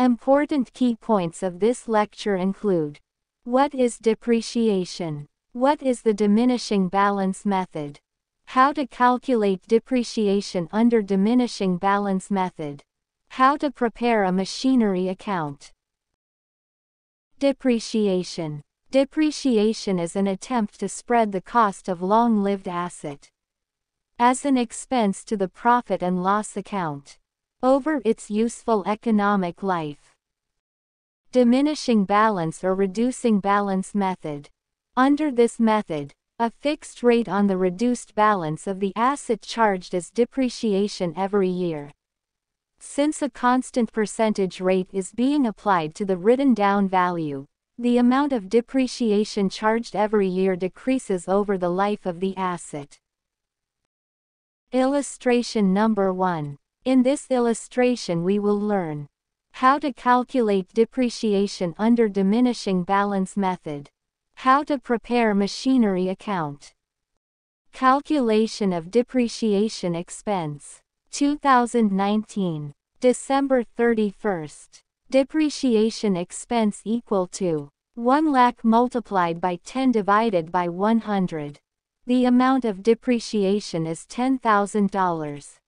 Important key points of this lecture include What is depreciation? What is the diminishing balance method? How to calculate depreciation under diminishing balance method. How to prepare a machinery account. Depreciation. Depreciation is an attempt to spread the cost of long-lived asset as an expense to the profit and loss account over its useful economic life. Diminishing balance or reducing balance method. Under this method, a fixed rate on the reduced balance of the asset charged as depreciation every year. Since a constant percentage rate is being applied to the written down value, the amount of depreciation charged every year decreases over the life of the asset. Illustration number 1. In this illustration we will learn how to calculate depreciation under diminishing balance method, how to prepare machinery account, calculation of depreciation expense. 2019. December 31st. Depreciation expense equal to 1 lakh multiplied by 10 divided by 100. The amount of depreciation is $10,000.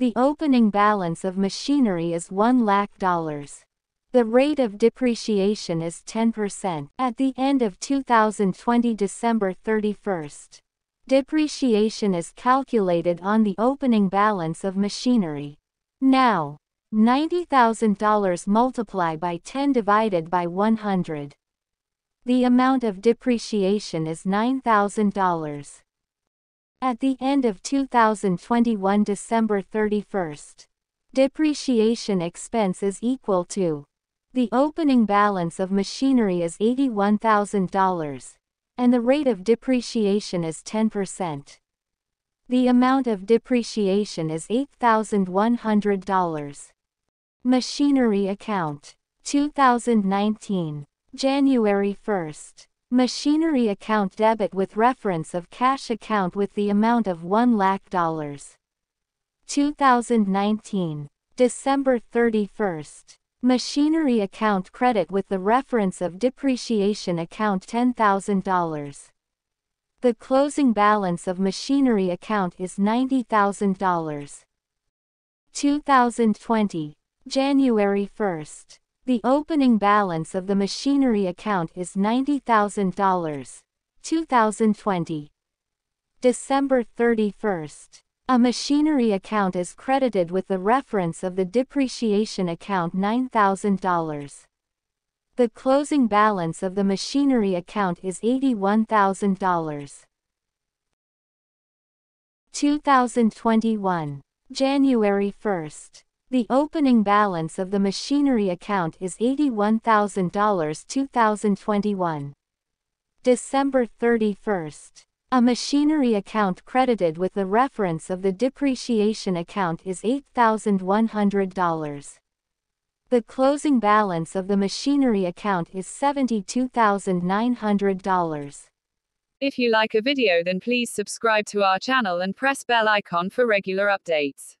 The opening balance of machinery is 1 lakh dollars. The rate of depreciation is 10% at the end of 2020 December 31st. Depreciation is calculated on the opening balance of machinery. Now, $90,000 multiply by 10 divided by 100. The amount of depreciation is $9,000. At the end of 2021 December 31st, depreciation expense is equal to the opening balance of machinery is $81,000 and the rate of depreciation is 10%. The amount of depreciation is $8,100. Machinery account 2019 January 1st Machinery account debit with reference of cash account with the amount of 1 lakh dollars 2019 December 31st Machinery account credit with the reference of depreciation account $10,000. The closing balance of machinery account is $90,000. 2020, January 1st. The opening balance of the machinery account is $90,000. 2020. December 31st. A machinery account is credited with the reference of the depreciation account $9,000. The closing balance of the machinery account is $81,000. 2021. January 1st. The opening balance of the machinery account is $81,000 2021. December 31st. A machinery account credited with the reference of the depreciation account is $8,100. The closing balance of the machinery account is $72,900. If you like a video then please subscribe to our channel and press bell icon for regular updates.